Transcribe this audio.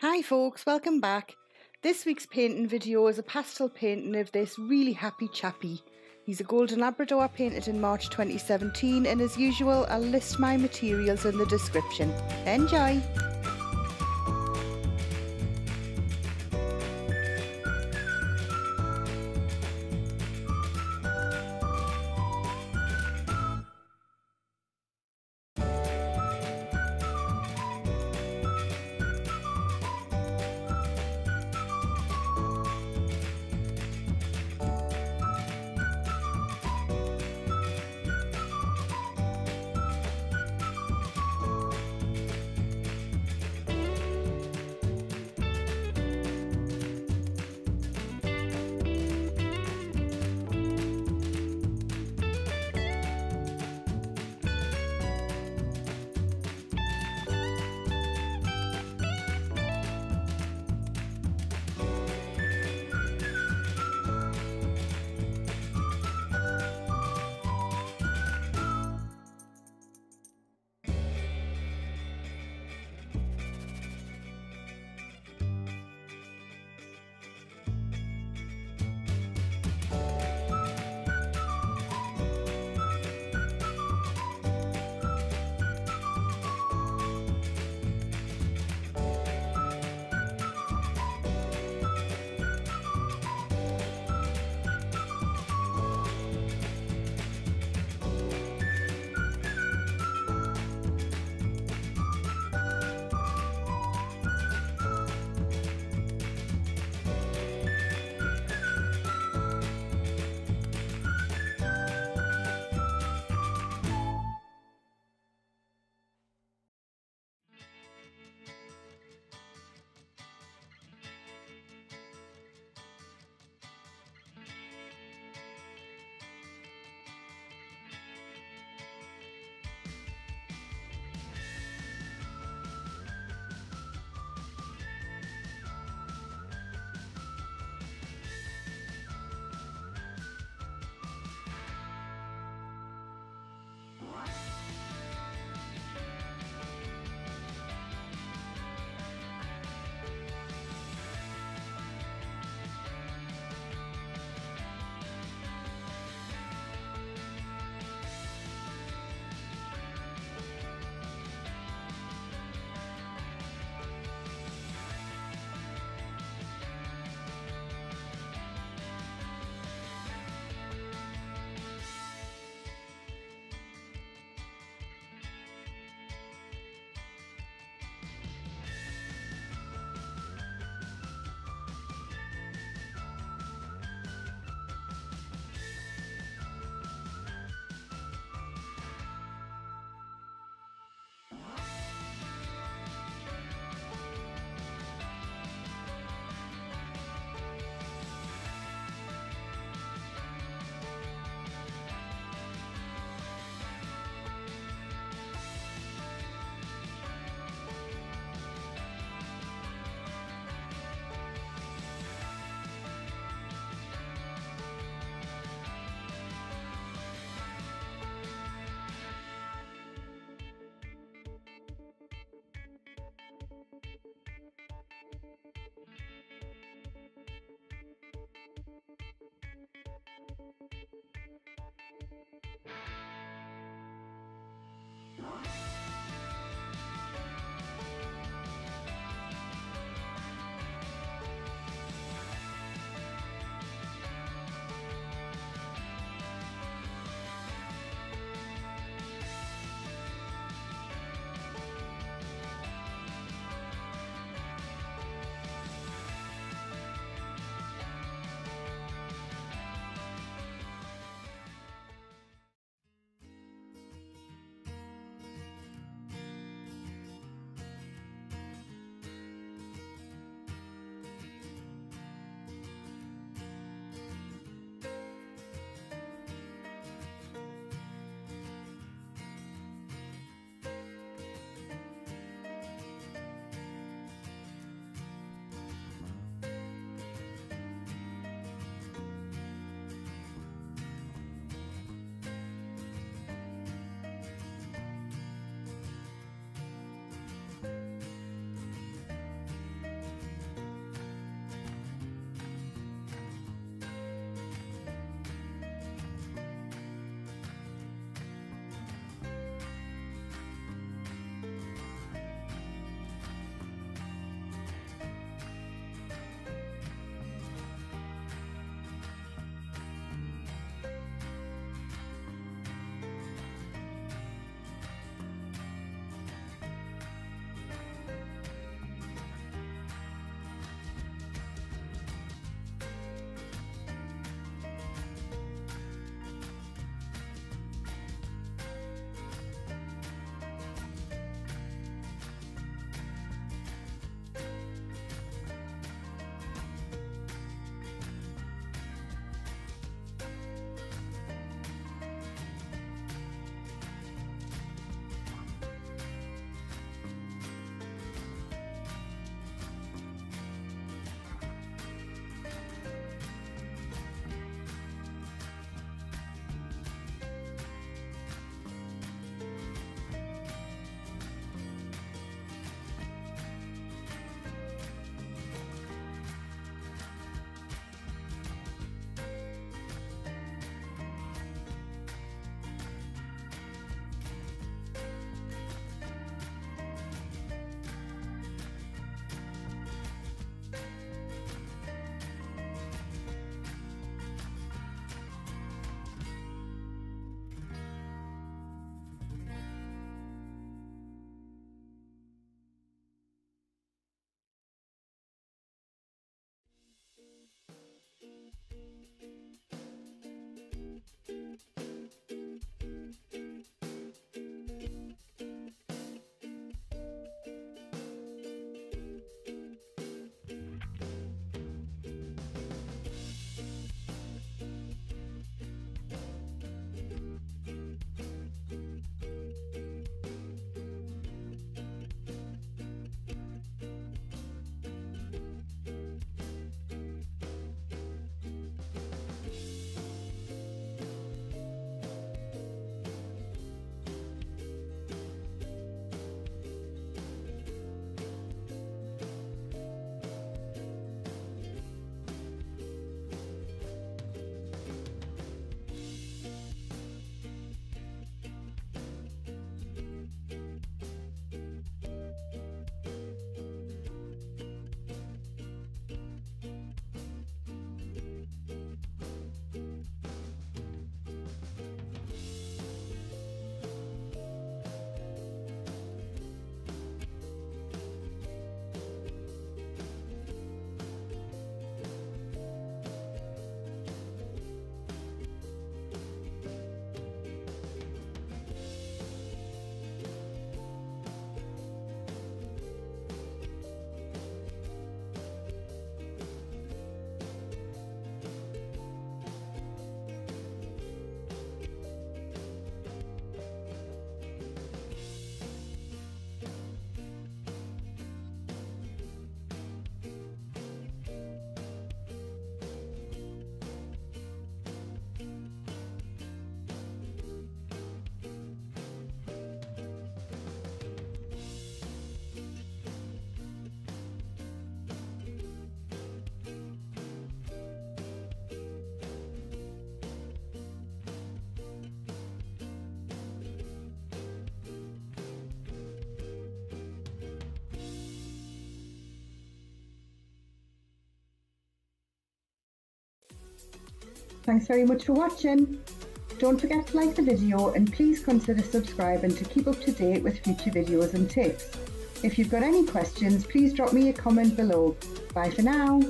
Hi folks, welcome back. This week's painting video is a pastel painting of this really happy chappy. He's a golden Labrador painted in March 2017 and as usual I'll list my materials in the description. Enjoy! Thanks very much for watching. Don't forget to like the video and please consider subscribing to keep up to date with future videos and tips. If you've got any questions, please drop me a comment below. Bye for now.